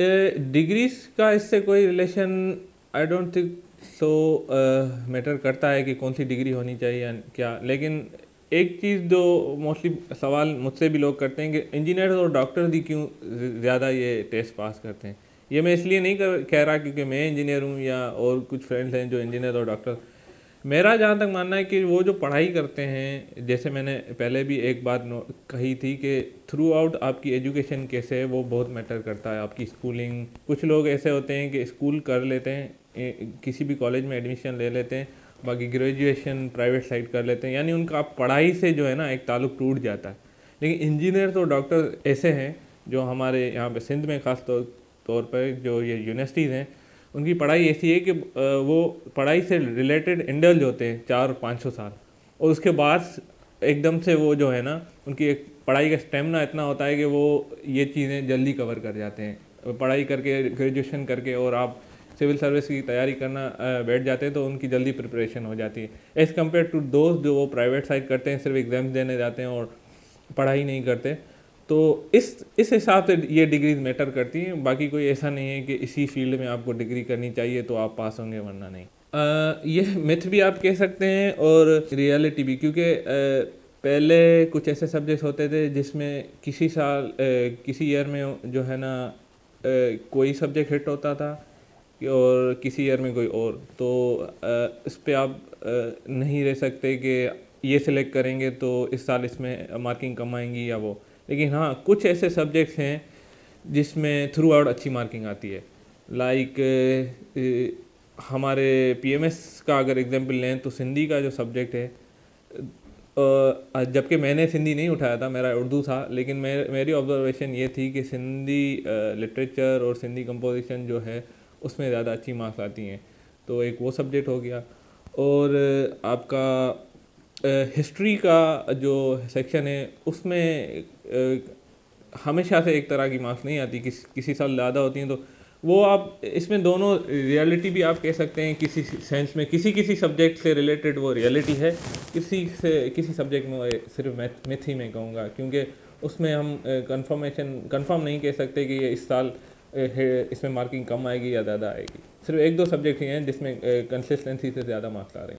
Degrees का इससे कोई relation I don't think so matter करता है कि कौन सी डिग्री होनी चाहिए या क्या। लेकिन एक चीज़ जो मोस्टली सवाल मुझसे भी लोग करते हैं कि इंजीनियर और डॉक्टर ही क्यों ज़्यादा ये टेस्ट पास करते हैं? ये मैं इसलिए नहीं कर, कह रहा क्योंकि मैं इंजीनियर हूँ या और कुछ फ्रेंड्स हैं जो इंजीनियर और डॉक्टर मेरा जहाँ तक मानना है कि वो जो पढ़ाई करते हैं, जैसे मैंने पहले भी एक बात कही थी कि थ्रू आउट आपकी एजुकेशन कैसे है, वो बहुत मैटर करता है। आपकी स्कूलिंग कुछ लोग ऐसे होते हैं कि स्कूल कर लेते हैं किसी भी कॉलेज में एडमिशन ले लेते हैं, बाकी ग्रेजुएशन प्राइवेट साइड कर लेते हैं। यानी उनका पढ़ाई से जो है ना, एक ताल्लुक टूट जाता है। लेकिन इंजीनियर तो डॉक्टर ऐसे हैं, जो हमारे यहाँ पे सिंध में ख़ास तौर पर जो ये यूनिवर्सिटीज़ हैं उनकी पढ़ाई ऐसी है कि वो पढ़ाई से रिलेटेड इंडल्ज होते हैं, चार पाँच सौ साल। और उसके बाद एकदम से वो जो है ना, उनकी एक पढ़ाई का स्टेमिना इतना होता है कि वो ये चीज़ें जल्दी कवर कर जाते हैं। पढ़ाई करके ग्रेजुएशन करके और आप सिविल सर्विस की तैयारी करना बैठ जाते हैं तो उनकी जल्दी प्रिपरेशन हो जाती है। एज़ कंपेयर टू दोस्त जो वो प्राइवेट साइड करते हैं, सिर्फ़ एग्ज़ाम्स देने जाते हैं और पढ़ाई नहीं करते तो इस इस हिसाब से ये डिग्रीज मैटर करती हैं। बाकी कोई ऐसा नहीं है कि इसी फ़ील्ड में आपको डिग्री करनी चाहिए तो आप पास होंगे वरना नहीं। आ, ये मिथ भी आप कह सकते हैं और रियलिटी भी क्योंकि पहले कुछ ऐसे सब्जेक्ट होते थे जिसमें किसी साल आ, किसी ईयर में जो है ना आ, कोई सब्जेक्ट हिट होता था और किसी ईयर में कोई और। तो आ, इस पर आप नहीं रह सकते कि ये सिलेक्ट करेंगे तो इस साल इसमें मार्किंग कम आएँगी या वो। लेकिन हाँ कुछ ऐसे सब्जेक्ट्स हैं जिसमें थ्रू आउट अच्छी मार्किंग आती है। लाइक हमारे पीएमएस का अगर एग्जांपल लें तो सिंधी का जो सब्जेक्ट है जबकि मैंने सिंधी नहीं उठाया था, मेरा उर्दू था, लेकिन मेरे मेरी ऑब्जर्वेशन ये थी कि सिंधी लिटरेचर और सिंधी कंपोजिशन जो है, उसमें ज़्यादा अच्छी मार्क्स आती हैं। तो एक वो सब्जेक्ट हो गया। और आपका हिस्ट्री का जो सेक्शन है, उसमें हमेशा से एक तरह की मार्क्स नहीं आती, किस, किसी साल ज़्यादा होती हैं तो वो आप इसमें दोनों रियलिटी भी आप कह सकते हैं, किसी सेंस में, किसी किसी सब्जेक्ट से रिलेटेड वो रियलिटी है, किसी से, किसी सब्जेक्ट में सिर्फ़ मैथ मैथ ही में कहूँगा, क्योंकि उसमें हम कंफर्मेशन कंफर्म नहीं कह सकते कि ये इस साल इसमें मार्किंग कम आएगी या ज़्यादा आएगी। सिर्फ़ एक दो सब्जेक्ट ही हैं जिसमें कंसिस्टेंसी से ज़्यादा मार्क्स आ रहे हैं।